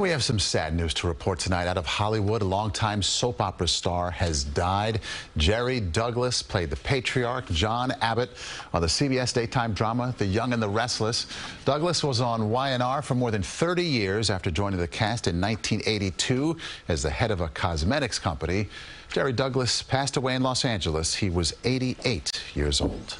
We have some sad news to report tonight out of Hollywood. A longtime soap opera star has died. Jerry Douglas played the patriarch, John Abbott, on the CBS daytime drama The Young and the Restless. Douglas was on YNR for more than 30 years after joining the cast in 1982 as the head of a cosmetics company. Jerry Douglas passed away in Los Angeles. He was 88 years old.